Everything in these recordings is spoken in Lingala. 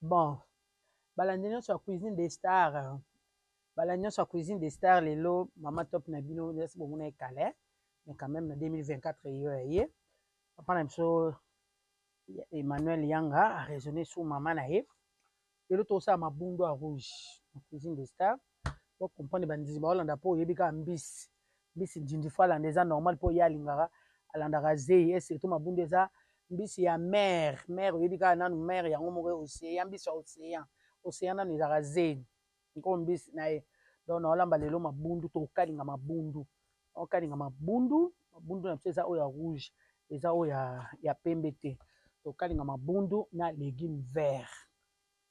Bon balandi nionso ya cuisine de star balandi nionso ya cuisine de star lelo mama top na bino nasi bomona ye kala mais quand même na 2024 eyo ya ye papa na biso Emmanuel Yanga a raisonne sur mama na ye Lelo toko sala mabundu ya rouge na cuisine de star. Bo comprendre ba nzinzi bao landa po oyebi kaka mbisi. Mbisi nzinzi faut alanda eza normal po ye alingaka alandaka zeyi et surtout mabundu eza mbisi ya mer. Mer oyebi kaka nanu mer yango moko ocean mbisi ya ocean. Ocean nanu ezalaka zeyi nko mbisi naye donc nao lamba lelo mabundu toko kalinga mabundu. Okalinga mabundu, mabundu na biso eza oyo ya rouge, eza oyo ya ya pembe te. Tokalinga mabundu na legume vert.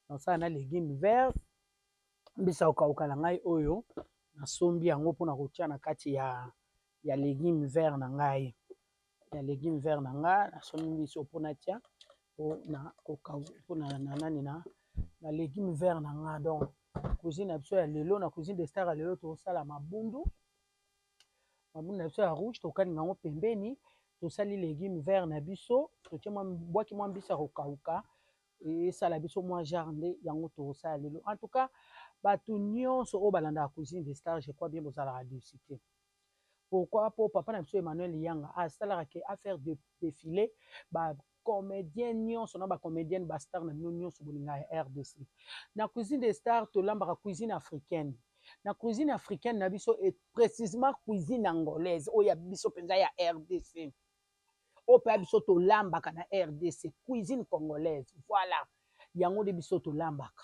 Nakosala na legume vert mbisi ya kokauka na ngai oyo nasombi yango mpo na kotia na kati ya ya legume vert na ngai. Ya legume vert na ngai nasombi mbisi oyo mpo natia mpo na kokau mpo na na nani na na legume vert na ngai. Donc cuisine na biso ya lelo na cuisine de star ya lelo tokosala mabundu. Maboule na biso ya rouge tokalinga yango pembeni tosali legume vert na biso totie mwa bwaki mwa mbisi ya kokauka esala biso mwa genre nde yango tokosala lelo en tout cas bato nyonso oyo balandaka cuisine de star je crois bien bozalaka desi te pourquoi mpo papa na biso Emmanuel Yanga asalaka ke affaire de défilé ba comedien nionso na ba comedienne ba star na bino nionso bolinga ya rdc na cuisine de star tolambaka cuisine africaine na cuisine africaine na biso et precisement cuisine angolaise oyo ya biso penza ya rdc oyo pe ya biso tolambaka na rdc cuisine congolaise voila yango nde biso tolambaka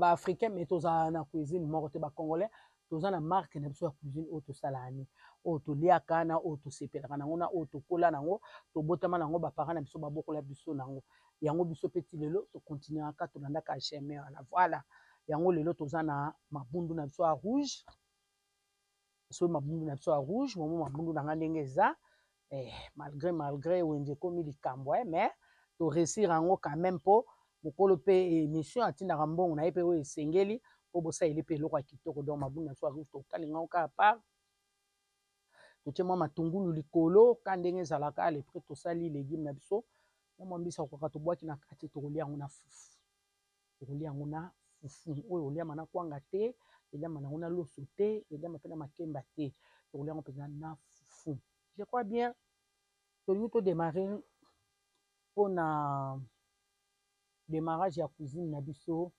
Ba africain mais tozalaka na cuisine moko te ba congolais toza na marque na biso ya cuisine oyo tosalaka nini oyo toliaka na oyo tosepelaka na yango na oyo tokola na yango tobotama na yango ba parents na biso babokola biso na yango yango biso mpe ti lelo to continuer kaka tolandaka chemin wana voilà yango lelo toza na mabundu na biso ya rouge. Soki mabundu na biso ya rouge, momo mabundu na nga ndenge eza. Eh, malgré malgré wenze ekomi likambo eh, mais to réussir yango quand même po mokolo pe émission atindaka mbongo na ye pe oyo esengeli po bosaleli pe eloko ya kitoko donc mabundu na biso ya rouge tokalinga yango kaka par totie mwa matungulu likolo ka ndenge ezalaka alepres tosali legume na biso na mwa mbisi ya kokaka tobwaki na kati tokolia yango na fufu okolia yango na fufu oyo oliama na kwanga te, eliama nango na loso te, eliama pe na makemba te, tokolia yango penza na fufu je crois bien tolingi to demarrer pona demarrage ya cuisine na biso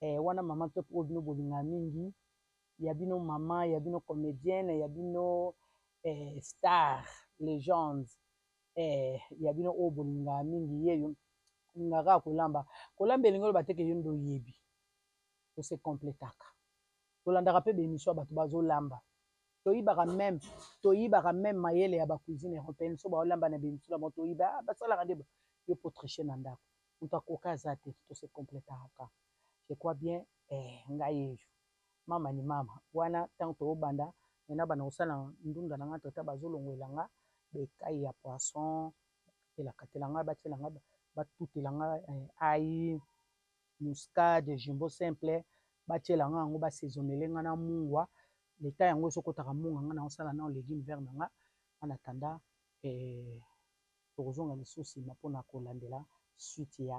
eh, wana maman top oyo bino bolingaka mingi ya bino maman ya bino comedienne ya bino eh, star legende Ehh ya bino oyo bolingaka mingi yeyo alingaka kaka kolamba kolamba elingi oloba te ke yo nde oyebi to se completaka tolandaka pe ba emission ya batu bazo lamba toyibaka meme toyibaka meme mayele ya ba cuisine europeenne soki bao lamba na ba emission na bango toyiba ahh basalaka nde boye yo po triche na ndaku mutu akoka aza te to se completaka kaka je crois bien ehh nga yeyo. mama ni mama wana tango to banda ngai na banda kosala ndunda na ngai tata bazo longuela nga ba ekayi ya poisson bakatela katela nga batiela nga ba tutela nga ayi muscade jumbo simple batiela nga yango ba seasonele nga na mungwa le temps yango ezo kotaka mungwa nga nazo sala nanu legume vert na nga en attendant toko zonga lisusu sima pona kolandela suite ya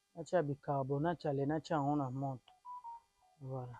Natia bicarbonate ya lait natia yango na moto voilà.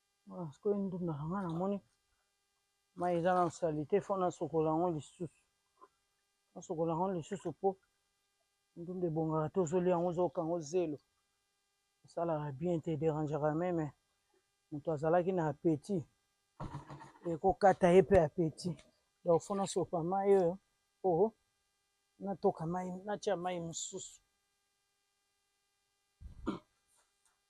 Awa sikoyo ndunda na nga na moni mayi eza nanu salite faut na sokola yango lisusu. Na sokola yango lisusu po ndunda ebongaka te ozo lia yango ozo yoka yango zelo esalaka bien te, e derangeaka meme moto azalaki na appetit eko kata ye pe appetit. Donc faut na sopa mayi oyo po na toka mayi, natia mayi mosusu.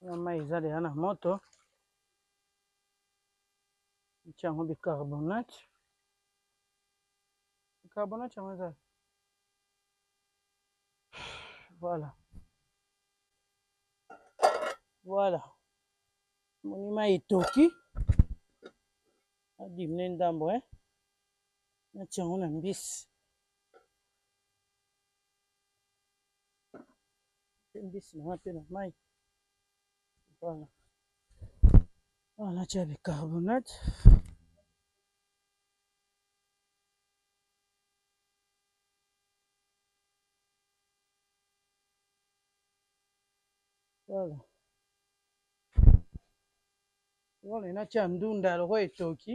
na mai eza deja na moto nti yango bicarbonate bicarbonate yango eza voilà voilà moni mai etoki adimine ndambo e eh? nati yango na mbisi Natie mbisi na ngai mpe na mai. Voilà. Awa natia bicarbonate. Voilà. Voilà, natia ndunda lokola etoki.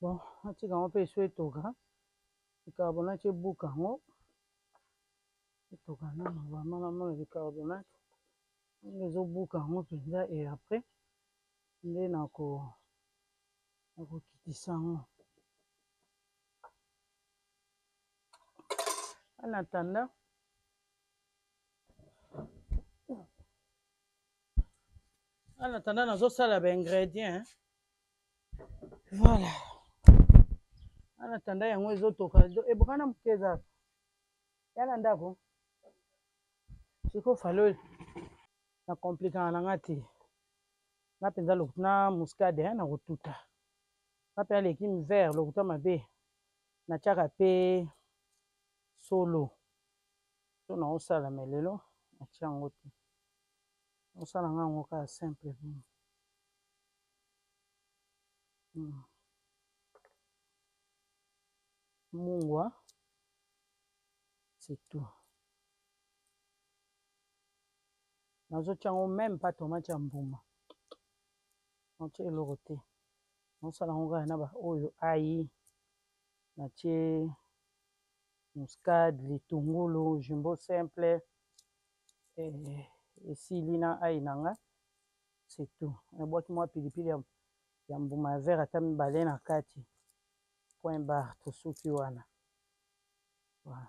Bon natika yango mpe esu etoka bicarbonate ebuka yango etoka nano vraimen namona bicarbonate ndenge ezobuka yango mpenza e apres nde nakokitisa yango ana tanda ana tanda nazosala baingredient Voilà. Ana tanda yango ezotoka eboka na moke eza ya na ndako sikoyo falo na komplikaka na nga te nga mpenza lokuta na muscade na kotuta nga mpe aleki mvere lokuta mabe natyaka mpe solo to naosala me lelo natya yango te osala nga yango kaka simple bino mungwa c'est tout nazotia yango meme pa tomate ya mbuma natie eloko te nasala yango kaka na baoyo ai natie muscade litungulu jumbo simple eh, esili na ai na ngai C'est tout. Na bwaki mwa pilipili ya, ya mbuma ya vert ata mibale na kati. Point barre, tosuki wana. Voilà.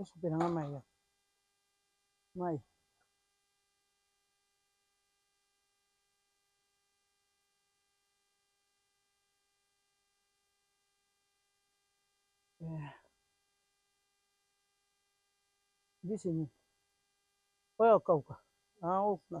Osopela nga mayi awa. Mayi. Eh. Mbisi nini? Oyo akauka. Ah, oyo kuna.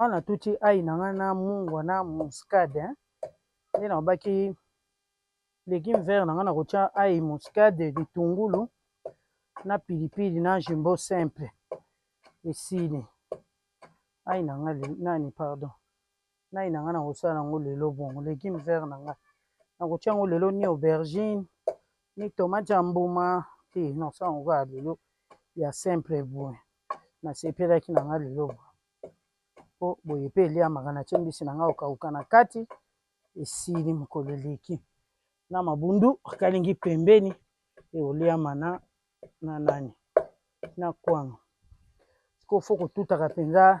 wana tuti ayi na ngai na mungwa na muscade nde nabaki legume vert na ngai nakotya ayi muscade litungulu na pilipili na jumbo simple esili ayi na ngai nani pardon nayi na nga na kosala nango lelo bongo legume vert na nga na kotia yango lelo ni aubergine ni tomate ya mbuma te na kosala yango kaka lelo ya simple boye nasepelaki na nga lelo boye po boye pe eliamaka natie mbisi na nga okauka na kati esili mokolo eleki na mabundu akalingi pembeni eoliama na na nani na kwanga sikoyo fo kotutaka mpenza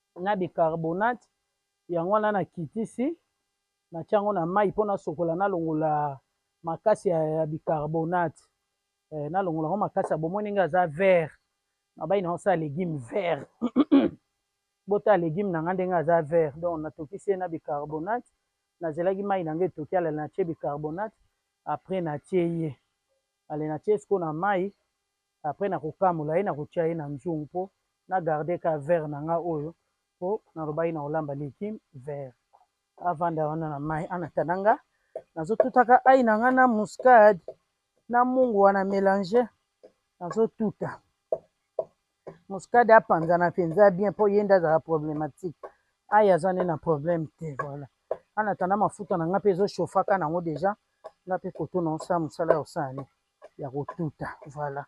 na bicarbonate yango wana na kitisi na tia yango na mayi pona sokola na longola makasi ya ya bicarbonate eh, na longola yango makasi ya bomoni nga aza vert na bayi na osala legume vert bota legume na nga ndenge aza vert donc na tokisi ye na bicarbonate na zelaki mayi na nga etoki ala na tie bicarbonate après na tie ye ale na tie siko na mayi après na ko kamola ye na ko tia ye na nzungu po na garder kaka verre na nga oyo po na lobaki na ko lamba leki verre a vanda wana na mayi en attendant nga nazo tuta ka ail na nga na muscade na mungua na melanger nazo tuta muscade a panzana penza bien po ye nde azala problematique ail aza nde na problème te voilà en attendant mafuta na nga pe ezo chauffa ka na ngo dejà nga pe koto na osala musala ya osala nini ya kotuta voilà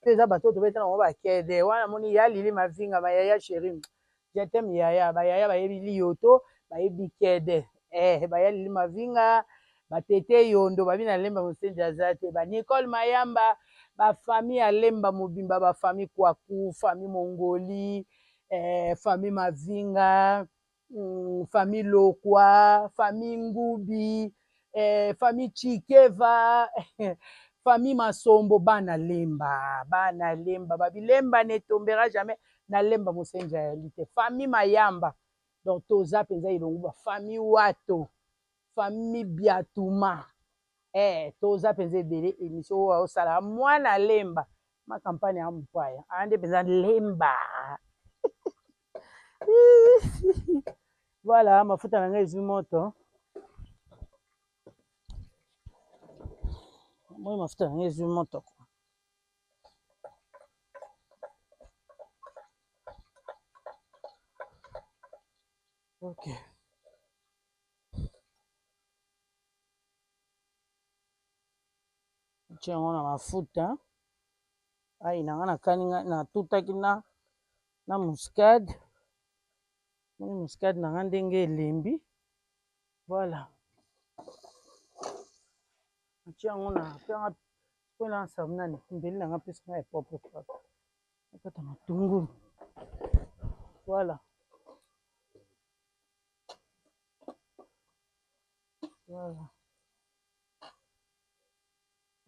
mpe eza bato oyo tobeta nango bakede wana moni ya lili mavinga mayaya cherim jetem yaya bayaya bayebi liyoto bayebi kede eh, baya lili mavinga batete yondo babi na lemba mosenzi aza te banicole mayamba bafamille ya lemba mobimba bafamille kwaku famille mongoli eh, famille mavinga Hum, famille Lokwa, famille Ngubi, eh, famille Chikeva, famille Masombo, bana lemba, bana lemba, babi lemba ne tombera jamais na lemba mosenja ya lite, famille Mayamba. Donc toza penza ilongo ba famille Wato, famille Biatuma. Eh, toza penza ebele emission oyo osala mwana lemba. Ma campagne ya mupaya. Ande penza lemba. voilà mafuta na ngai ezwi moto moi mafuta na ngai ezwi moto okay. tye yango na mafuta ai na ngai nakani ngai natutaki na na muscade omoni muscade na nga ndenge elembi voilà natie yango na pe nga po na sabu nani mbeli na nga pesa nga ya propre propre nakata matungulu voilà voilà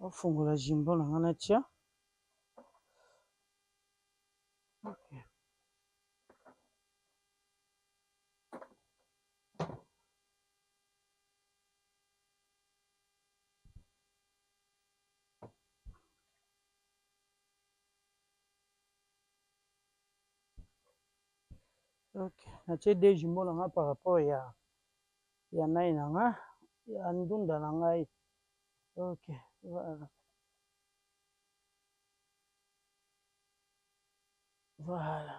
ofungola jimbo na nga natia natie de jumeau na nga par rapport ya ya nai na nga ya ndunda na ngai ok voilà Voilà.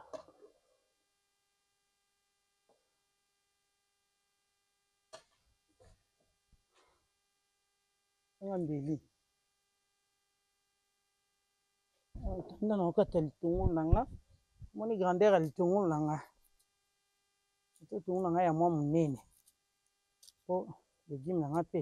Nga mbeli. Tanda na okata litungulu na nga. Moni grandeur ya litungulu na nga. Litungulu na nga ya mwa monene. Po legume na nga pe.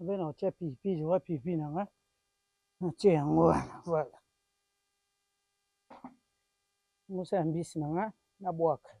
Nabe na kotia pilipili wa pilipili na nga natie yango wana voilà. Mbusa ya mbisi na nga na bwaka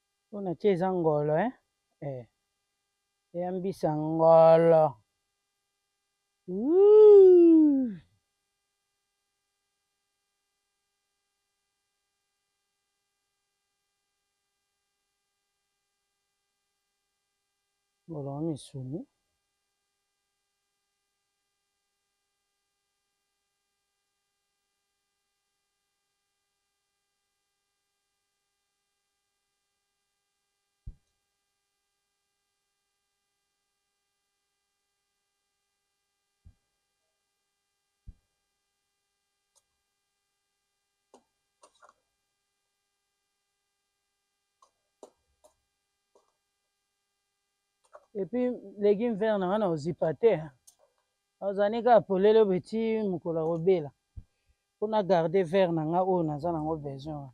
Oyo na tie eza ngolo hein? Eh. Eya mbisa ngolo. Ouh. Ngolo wa misuni. epuis legume vert na nga na ozipa te ozani kaka polele oyo eti mokolo akobela mpo na garde vert na nga oyo naza nango besoin wana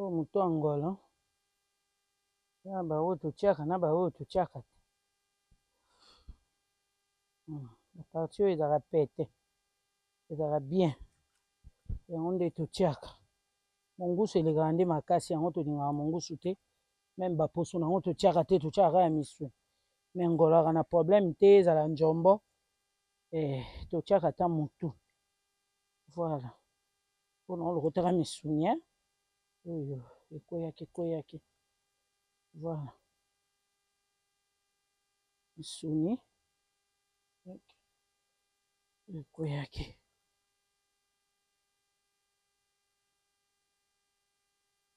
oyo moto ya ngolo na baoyo totyaka na baoyo totyaka te hmm, baparti oyo ezalaka pete ezalaka bien yango nde totyaka mongusu elekaka nde makasi yango tolingaka mongusu te Meme ba poso nango totiaka te totiaka kaka ya misuni. Mais ngolaka na problème te ezala njombo eh totiaka ata mutu. Voilà. Po nango lokotaka misuni hein. Oyo ekweyaki ekweyaki. Voilà. Misuni ekweyaki.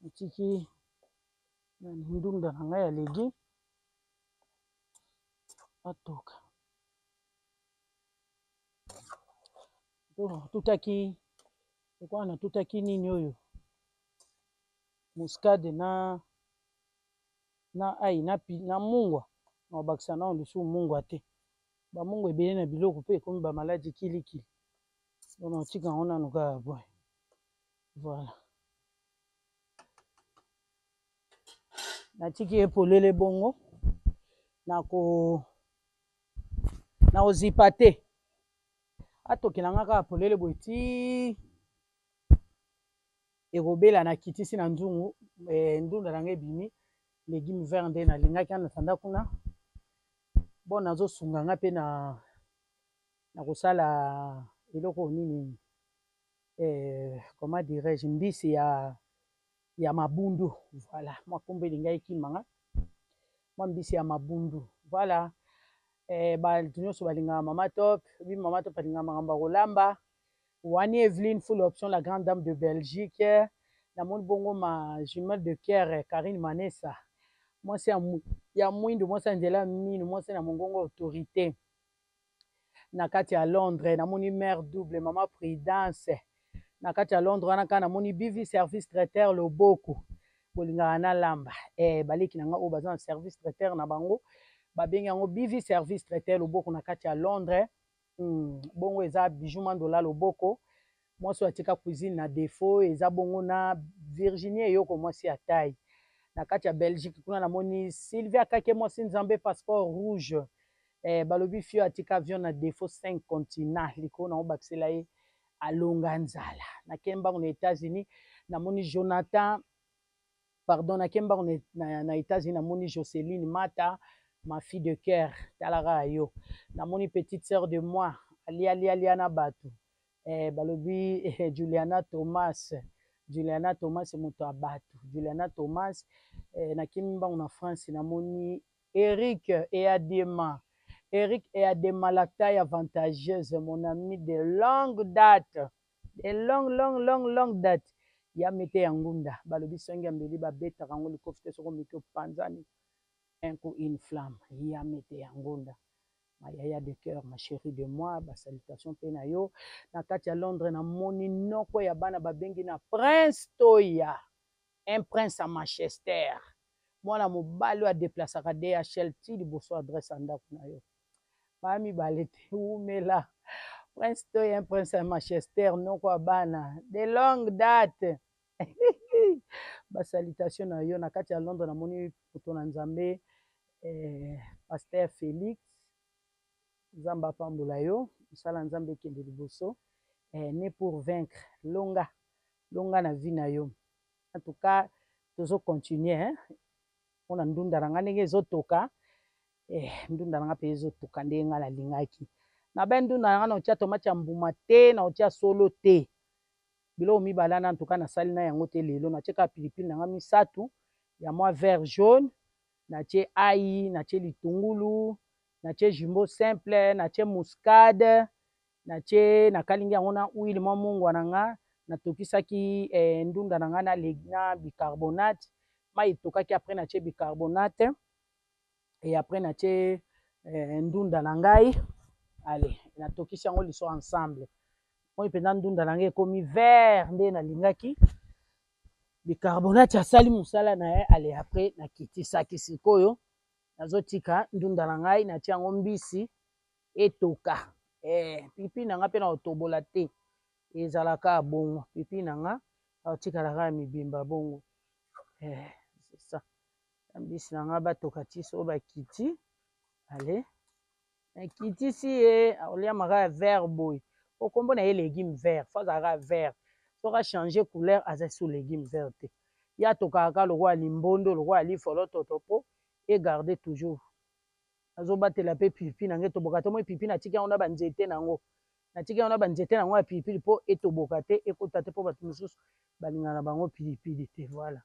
Natiki ndunda na ngai ya legume atoka. Natutaki lokola natutaki nini oyo muscade na na ail na pili na mungwa na kobakisa nao lisusu mungwa te ba mungwa ebele na biloko mpe ekomi ba maladi kilikili donc nakotika yango nanu kaka boye Voilà. Natiki ye polele bongo. Nako nako zipa te. Atokela nga kaka polele boye ti ekobela na kitisi na nzungu eh, ndunda na nga ebimi legume vert nde nalingaki ana tanda kuna bon nazosunga nga mpe na na kosala eloko nini comment dirais je mbisi ya ya mabundu voilà mwa kombo elinga ekima nga mwa mbisi ya mabundu voilà eh, bato nyonso balingaka mama top bi mama top alingaka makambo ya kolamba wani eveline full option la grande dame de belgique namoni bongo ma jumelle de cœur karine manesa mwasi ya mwindu mwasi ya nzela mino mwasi na mongongo autorité na kati ya londre na moni mère double maman prudence na kati ya londre wana kaka na moni bv service traiter loboko bolingaka na lamba eh baleki na nga oyo baza na service traiter na bango babengi yango bv service traiter loboko na kati ya londre hmm. bongo eza bijou mandola loboko Mwasi oyo atika cuisine na defaut eza bongo na Virginie Eyoko mwasi ya taille na kati ya Belgique kuna na moni Sylvia Kake mwasi nzambe passeport rouge eh balobi fio atika avion na defaut cinq continents likolo nango bakisela ye alonga nzala na ken mbangu na Etats Unis na moni Jonathan pardon na ken mbangu na, na, na Etats Unis na moni Joceline Mata ma fille de cœur tala kaka yo na moni petite sœur de moi alia lia lia na batu Eh balobi eh Juliana Thomas Juliana Thomas moto ya batu Juliana Thomas eh na kimi mbangu na France na moni Eric Eyadema Eric Eyadema la taille avantageuse mon ami de longue date de long long long long date ya mete ya ngunda balobi songi ya mbeli ba betaka ngo likofi te soko miki opanzani un coup une flamme ya mete ya ngunda Ma yaya de coeur, ma cherie de moi, ba salutations mpe na yo. Na kati ya Londres na moni noko ya bana ba bengi na Prince Toya, un prince à Manchester. Mwana mobali oyo a deplacaka DHL ti liboso adresse ya ndaku na yo. Ba mibale te, wumela. Prince Toya, un prince à Manchester, noko ya bana de longue date. Ba salutation na yo na kati ya Londres na moni moto na nzambe eh, pasteur Felix nzambe apambola yo mosala ya nzambe ekende liboso eh, ne pour vaincre longa longa na vie na yo en tout cas tozo continue eh. mpona ndunda na ngai ndenge ezotoka eh, ndunda na ngai mpe ezotoka ndenge ngai nalingaki na be ndunda na ngai na otia tomati ya mbuma te na otia solo te Biloko mibale wana en tout cas nasali na yango te lelo. Natie kaka pilipili na nga misatu ya mwa vert jaune, natie ail, natie litungulu, natie jumbo simple, natie muscade, natie nakalingi yango na huile mwa mungwa na nga, natokisaki eh, ndunda na nga na, na bicarbonate, mai etokaki après natie bicarbonate. et après na tie eh, ndunda na ngai allez na tokisi yango liso ensemble moi mpenza ndunda na ngai ekomi vert nde nalingaki bicarbonate asali mosala na ye ale apres nakitisaki sikoyo nazotika ndunda na ngai natia yango mbisi etoka eh, pipi na ngai mpe na kotobola te ezalaka bongo pipi na ngai aotikalaka ya mibimba bongo eh, c'est ça Na mbisi na nga batoka ti so bakiti ale nakitisi ye akolia maka ya vert boye po kombo na ye legume vert fo azalaka vert soki achange couleur aza su legume vert te ye atokaka ka lokola limbondo lokola lifolototo po e garde toujours nazo batela pe pilipi na nga etoboka te omoni pilipi na tiki yango na ba nzete na yango na tiki yango na ba nzete na yango ya pilipili po etoboka te ekota te po bato mosusu balingaka na bango pilipili te voilà.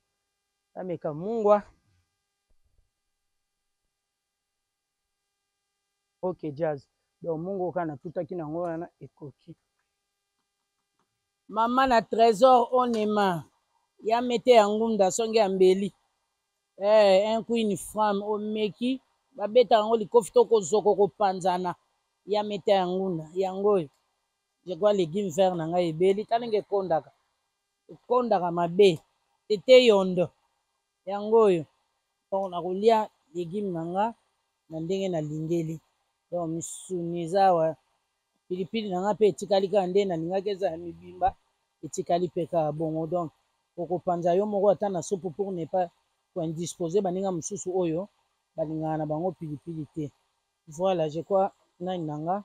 Nameka mungwa. Ok jazz. Donc mungwa kaka natutaki nango wana ekoki. Mama na tresor onema ya mete ya ngunda songe ya mbeli. Eh, un coup une femme omeki babeta yango likofi to kozoko kopanzana ya mete ya ngunda yango oyo. Je crois legume vert na ngai ebeli tala ndenge ekondaka. Ekondaka mabe tete yondo yango oyo donc nakolia legume na nga na ndenge na lingeli donc misuni eza awa pilipili na nga pe etikali kaka nde na lingaki ezala mibimba etikali pe kaka bongo donc okopanza yo moko ata na sopu pour ne pas ko indisposer baninga mosusu oyo balingaka na bango pilipili te voila je crois nani na nga.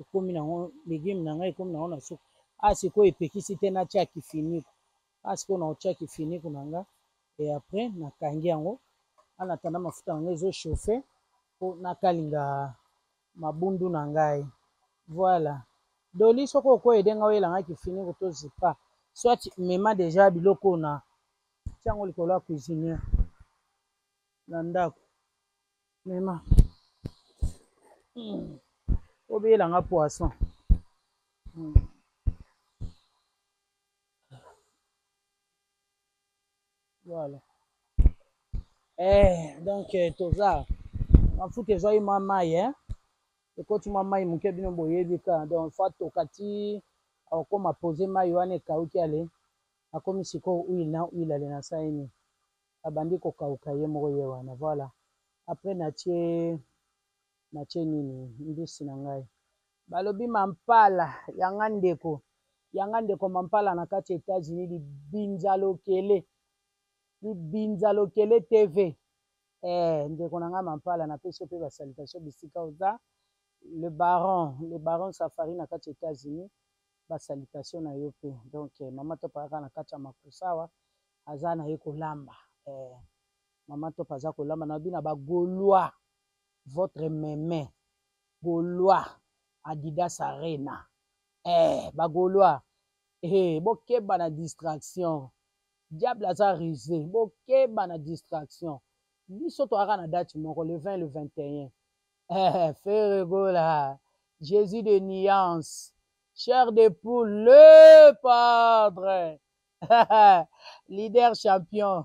Ekomi na ngo legume na ngai ekomi na ngo na suka. Ah sikoyo epekisi te natia kifiniku. Ah sikoyo na otia kifiniku na nga et après na kangi yango ana tanda mafuta na nga ezo chauffer po na kalinga mabundu na ngai. Voilà. Doli soko oko aider nga oyela nga kifiniku to zipa. Soit mema deja biloko na tia ngo likolo ya cuisinière na ndaku. Mema. Hmm. Obeyela nga poisson. Hmm. Voilà. Eh, donc euh, toza mafuta ezwaki mwa mai eh? ekoti mwa mai moke bino boyebi ka donc fa toka ti akokoma pose mai wana ekauki ale akomi sikoyo huile na huile ale na saini abandi ko kauka ye moko ye wana voila après na tie na tie nini mbisi na ngai balobi mampala ya nga ndeko ya nga ndeko mampala na kati etats unis libinza lokele libinza lokele tv eh ndeko na ngai mampala na pesi yo pe ba salutation bisika oza le baron le baron safari na kati etats unis ba salutation na yo pe donc maman top aza kaka na kati ya makusa awa aza na ye kolamba eh maman top aza kolamba na bina ba golois votre meme golois adidas arena eh ba golois eh bokeba na distraction diable aza ruse bokeba na distraction biso toyaka na date moko le 20 le 21 Eh, Ferre Gola, Jésus de nuance, chair de poule, le padre, leader champion,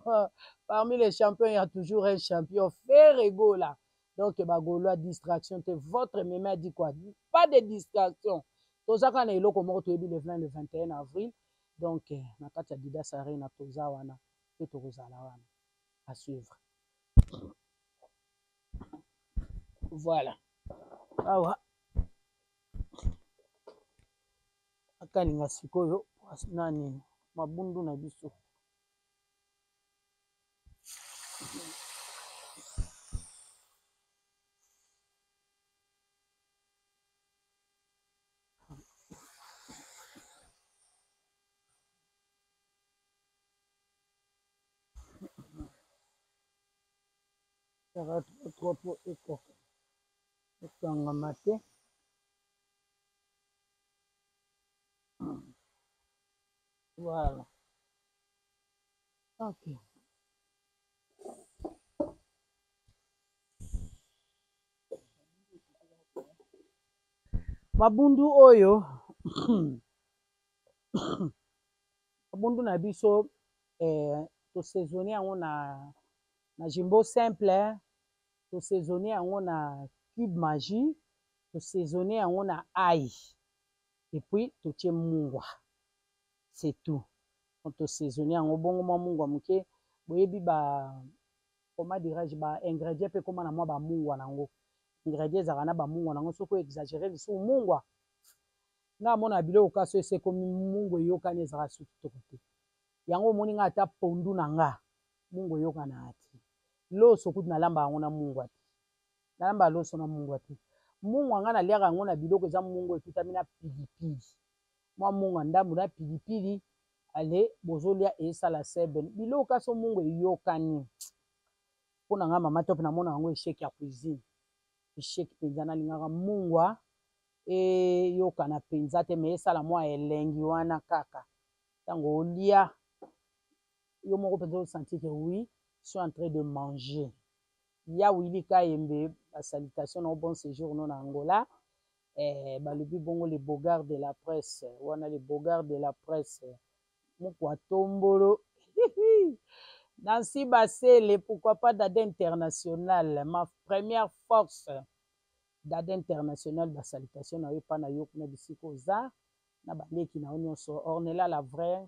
parmi les champions, il y a toujours un champion, Ferre Gola. Donc, ba Gaulois, distraction, te votre meme a dit quoi Pas de distraction. Toza kana eloko moko toyebi le 20 le 21 avril. Donc, eh, na kati ya Didas Arena toza wana, pe tokozala wana. À suivre. Voilà. Awa. Akalinga sikoyo nani mabundu na biso. Sala tro tro po ekoka ekangama te. Voilà. Ok. Mabundu oyo mabundu na biso eh, tosaisonne yango na Na jumbo simple, to saisoner yango na cube maggi, to saisoner yango na ail et puis totie mungwa c'est tout. Donc to saisoner yango bongo mua mungwa muke, boyebi ba comment dirais-je ba ingredients pe ekoma na mua ba mungwa nango. Ingredient ezalaka na ba mungwa nango, soki o exagerer lisusu mungwa, nga na mona biloko kaka soki esi ekomi mungwa eyokani ezalaka lisusu kitoko te. Yango omoni nga ata pondu na nga Mungwa eyokanaka te. Loso kutu nalambaka yango na mungwa te. Nalambaka loso na mungwa te. Mungwa nga naliaka yango na biloko eza mungwa etutami na pilipili. Mwa mungwa ndambu na pilipili ale bozolia esala seben. Biloko kaka so mungwa eyokani. Po na nga mama top namonaka yango echec ya cuisine. Echec penza nalingaka mungwa eyokana penza te mais esala mwa elengi wana kaka tango olia Yo moko penza o sentir que oui suis en train de manger ya willy kayembe ba salutations na yo bon sejour no na Angola eh balobi bongo le beaugard de la presse wana le beaugard de la presse mukua tombolo Nancy Basele pourquoi pas Dada International ma première force Dada International ba salutations na yo epa na yo kuna bisika oza na ba leki na yo nionso Ornella la vraie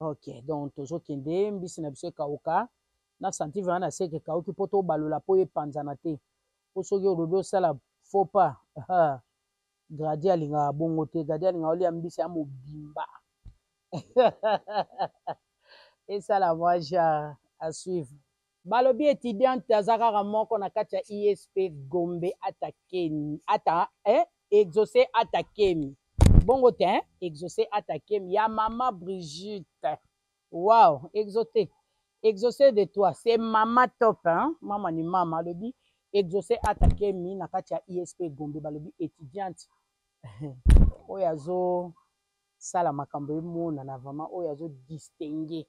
Ok donc tozo kende mbisi na biso ekauka na senti vraiment na seke ekauki po to balola po epanzana te po soki olobi osala faux pas ahaa Grady alingaka bongo te Grady alingaka olia mbisi ya mobimba esala mwa genre à suivre. Balobi etudiante aza kaka moko na kati ya ISP Gombe atakemi ata eh exauce atakemi bongo te hein? exauce atakemi ya mama Brigitte wow exauce exauce de toi c'est mama top hein? mama ni mama alobi exauce atakemi na kati ya ISP Gombe balobi etudiante oyo azo sala makambo emonana vraiment oyo azo distingue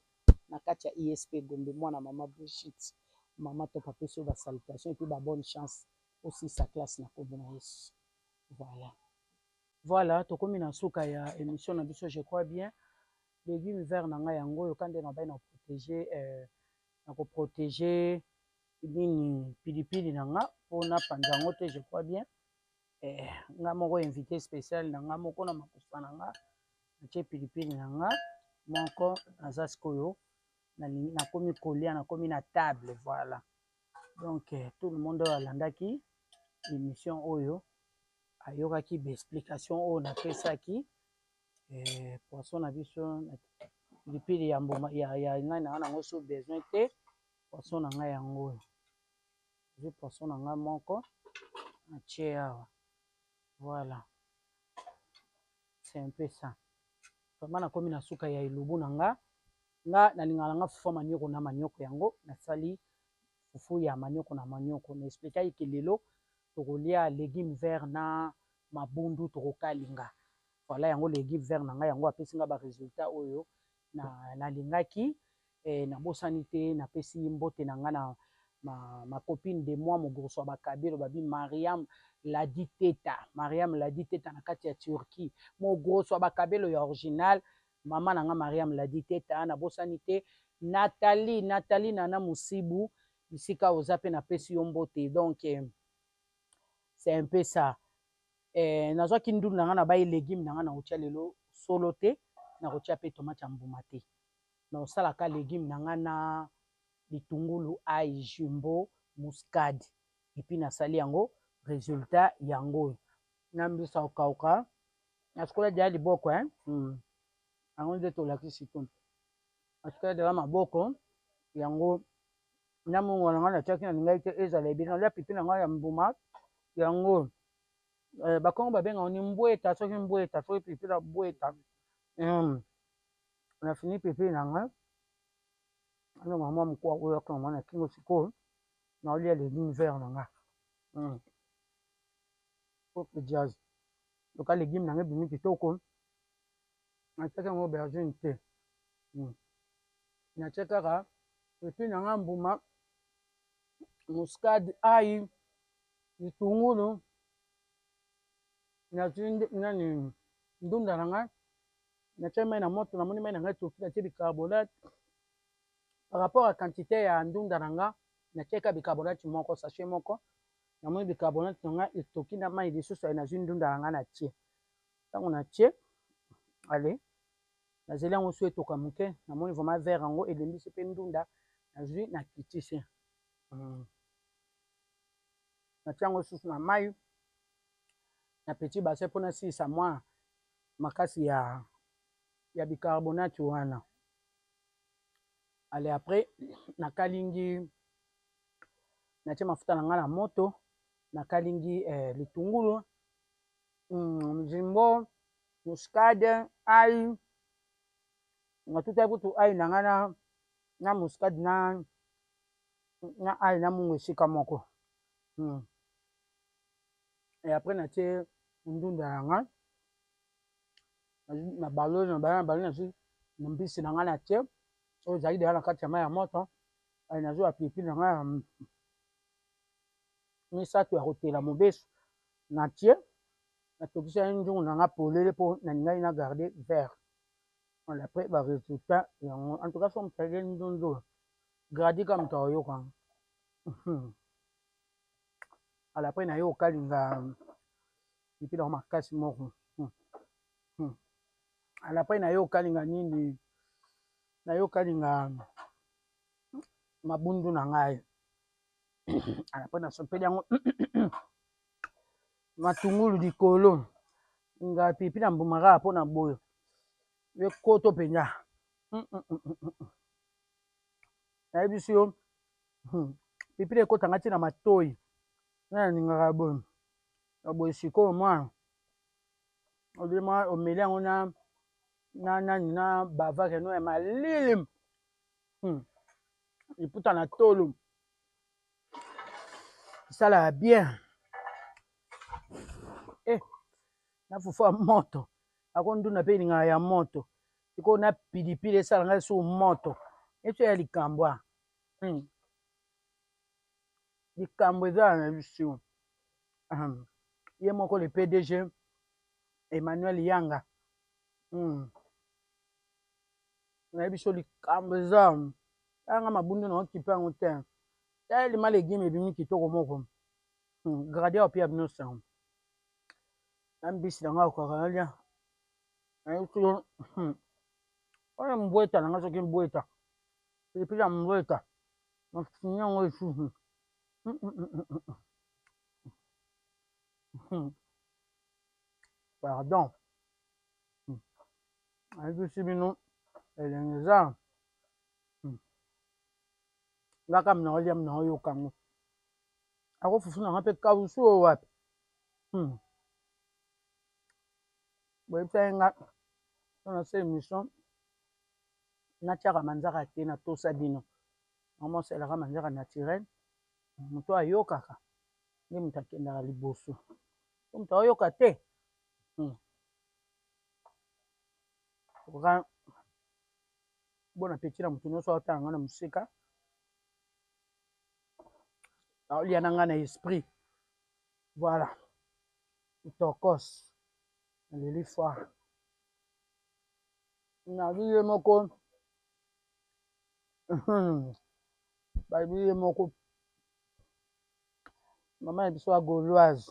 na kati ya ISP Gombe mwana mama Brigitte mama top apesi yo ba salutation epuis ba bonne chance osilisa classe na kombo na yesu voila. Voila tokomi na suka ya emission na biso je crois bien legume vert na nga yango oyo kande na baye na protege euh na ko protege nini pilipili na nga po na panza yango te je crois bien eh, nga moko invité spécial na nga moko na makusa na nga natie pilipili na nga moko naza sikoyo nalingi nakomi kolia nakomi na table voilà donc eh, tout le monde oyo alandaki émission oyo ayokaki baexplication oyo napesaki eh, poisson na biso pilipili ya mbuma ya, ya ngai na nga nango so besoin te poisson na ngai yango oyo nazui poisson na ngai moko natie awa voila c'est un peu ça vraiment nakomi na suka ya elubu na nga nga nalingaka na nga fufu manioko na manioko yango nasali fufu ya manioko na manioko na explikaki ke lelo tokolia legume vert na mabundu tokokalinga voilà yango legume vert na ngai yango apesi nga ba resultat oyo Na, nalingaki eh, nabosani te, napesi mbote na ngai na ma, ma copine de moi, mogurusu wa ba kabila obabi Mariam Ladi Teta, Mariam Ladi Teta na kati ya Turquie, mogurusu wa ba kabila oyo ya original, maman na ngai Mariam Ladi Teta, nabosani te Nathalie, Nathalie Nana Musibu, bisika oza pe napesi yo mbote, donc c'est un peu ça. Eh nazwaki ndule na nga na baye legume na nga na kotia lelo solo te na kotia pe tomate ya mbuma te na kosala ka legume na nga na bitungulu ail jumbo muscade epuis na sali yango resultat yango oyo na mbisi ya kokauka na sukola deja liboko hein hmm. yango nde tolakisi to na sukola deja maboko yango na mungwa na ngai natiaki, nalingaki te ezala ebele, nalia pipi na ngai ya mbuma yango. Eh, bakongo babenga yango ni mbweta, soki mbweta, soki pipi na bweta. Mm. Nafini pipi na ngai, alonga mwa mokwa oyo akoma mwana kingo sikoyo, naolia legume vert na ngai. Mm. Oke jazz. Loka legume na ngai ebimi kitoko. Natiaki yango aubergine te. Natie kaka epi na nga mbuma, muscade, ail, bitungulu, nazwi nani ndunda na nga natie mai na moto na moni mai na nga etoki natie bicarbonate par rapport ya quantite ya ndunda na nga natie kaka bicarbonate moko sachet moko na moni bicarbonate na nga etoki na mai lisusu nazwi ndunda na nga natie. ntango natie ale nazeli yango so etoka moke namoni vraiment vere yango elembisi mpe ndunda nazwi nakitisi hmm. natie yango susu na mai na petit bassin mpo nasilisa mwa makasi ya ya bicarbonate wana ale après nakalingi natie mafuta na ngai na moto nakalingi eh, litungulu Hum jimbo muscade ail na tutaki kutu ail na nga na na muscade na na ail na mungu esika moko hum. et après na tie ndunda na nga na balo na balo na balo nazwi mbisi na nga na tie oyo ezali deja na kati ya mai ya moto ail nazwi ya pilipili na nga ya misato ya kotela mobesu Na tie, na tokisaki nzungu na nga polele po na lingaki na garder vert mais d'après ba resultats yango en tout cas soki mutu alie nzunzu gradi kaka mutu akoyoka alors après naye okalinga epi na makasi moko alors après naye okalinga nini naye okalinga mabundu na ngai mpo nasopeli yango matungulu likolo nga pipi na mbuma kaka mpo na boyo ekoto mpenza mm, mm, mm, nayebisi yo hmm, pipi na ekotanga ntina matoi na nalingaka boye na boye sikoyo mwana olie mwa omeli yango na na nani na bavake no ya malili Hmm. Liputa na tolo. Sala ya bien. Eh. Na fufu ya moto. Akonduna pe ninga ya moto. Iko na pilipili esala ngai su moto. Eto ya likambo. Hmm. Likambo eza na bisu. Hmm. Ye moko le PDG Emmanuel Yanga. Hmm. nayebi biso likambo eza yanga mabundu na okipe yango te telema legime ebimi kitoko moko hmm, gradia opi ya bino sango na mbisi na ngai okaka nalia hmm, oyo mbweta na ngai soki mbweta pilipili ya mbweta mafusungi yango esusu hmm, pardon nayebisi bino elengi eza hmm. ngaka mina olia mina oyoka ngo ako fufu na nga mpe kausu oyo wapi hmm. boyebisaki nga mpona se émission natiaka manzaka te natosa bino yango mosalaka manzaka naturel moto ayokaka nde moto akendaka liboso po moto ayoka te hmm. Oza bon appetit na moto nyonso aotala nga na mosika aolia na nga na esprit voilà tokos aleli foire nabi ye moko babi ye moko mama ya biso ya gauloise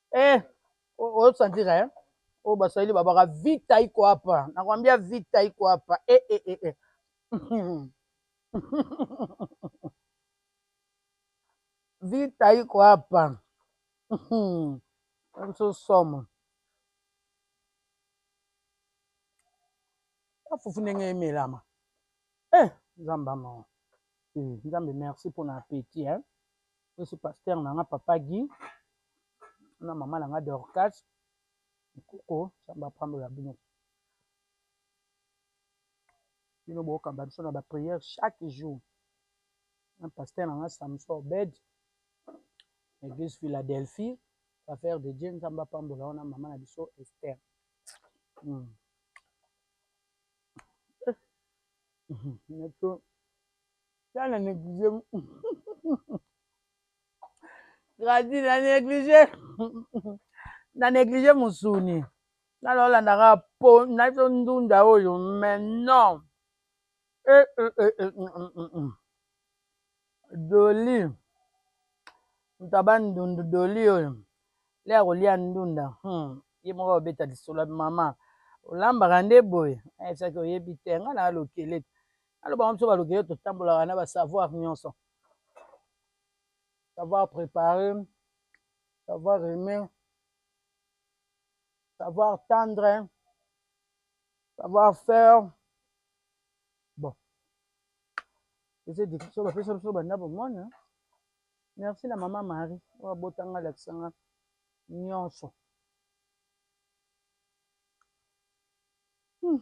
Eh, oyo santira eh. Oyo baswahili babaka vita iko hapa. Nakwambia vita iko hapa. Eh eh eh eh. vita iko hapa. I'm so somo. Afufu ndenge emelama. Eh, nzamba mo. Eh, nzambe merci pour na appétit eh. Apesi pasteur na nga papa Guy na mama na nga Dorcas Nkoko Nzambe apambola bino. Bino bokamba biso na ba prière chaque jour. Na pasteur na nga Samson Obed na église Philadelphie affaire de Dieu Nzambe apambola yo na mama na biso Esther. Hmm. Eh. Hmm. Ca na neglige gradi na neglige na neglige mosuni nana olandaka po naso ndunda oyo mais non e, e, e, e, mm, mm, mm. mm. doli moto aba ndundu doli oyo le akolia ndunda hmm. ye moko abeta lisolo mama olambaka nde boye esaki eh, oyebi te nga na lokele alo bango biso balokele totambolaka na basavoir nyonso savoir préparer savoir aimer savoir tendre savoir faire bon eza dikiso bapesa biso banda bomona merci na mama marie oyo abotanga alakisanga nyonso hmm.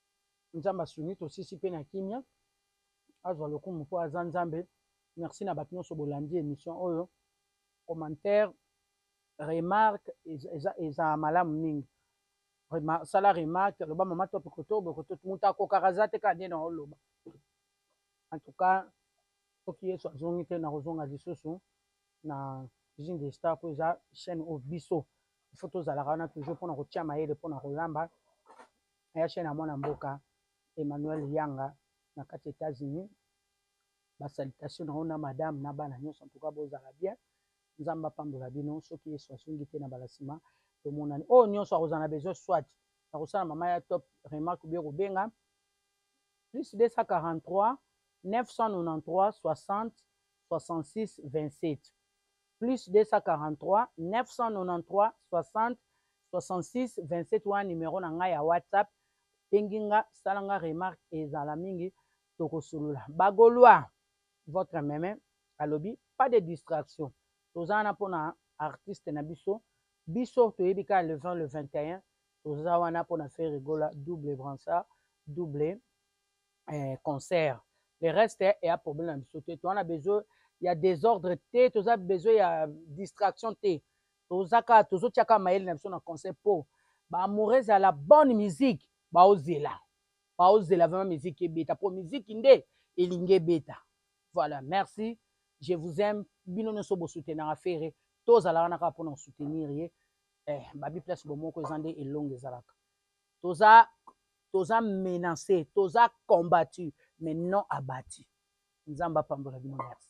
Nzambe asungi tosisi pe na kimia azua lokumu po aza nzambe merci na batu nionso bolandi emission oyo commentaire remarque eza eza malamu mingi Remar sala remarque loba mama top koto bokoto mutu akokaka aza te kaka nde na oloba en tout cas soki yesu azongi te na kozonga lisusu na cuisine de star po eza chaîne oyo biso il faut tozalaka wana toujours pona kotia mayele pona kolamba Ayashe na mwana mboka Emmanuel Yanga na kati Etats Unis ba salutation na yo na madame na bana nionso en tout cas bozala bien nzambe apambola bino soki yesu azongi te na bala sima tomonani oyo nionso akozala na besoin soit ya kosala mama ya top remarque ou bien kobenga plus 243 993 60 66 27 plus 243 993 60 66 27 wana numero na nga ya WhatsApp bengi nga sala nga remarque ezala mingi toko solola ba golois votre meme alobi pas de distraction toza wana pona artiste na biso biso toyebi kaka le 20 le 21 toza wana pona ferre gola double bransard double eh, concert le reste eya problème na biso te toza na besoin ya desordre te toza besoin ya distraction te toza kaka tozotya kaka mayele na biso na concert mpo baamourese ya la bonne musique baozela baozela vraiment musique ebeta mpo musique nde elingi ebeta voilà merci je vous aime bino nyonso bosutenaka fere tozalaka na kaka mpo na kosoutenir ye eh, babi place bomoko eza nde elongo ezalaka Toza toza menance toza combatu mais non abatu nzambe apambola bino merci